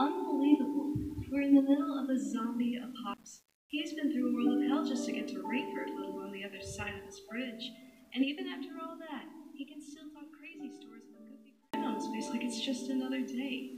Unbelievable. We're in the middle of a zombie apocalypse. He's been through a world of hell just to get to Rayford, let alone the other side of this bridge. And even after all that, he can still talk crazy stories about goofy on his face like it's just another day.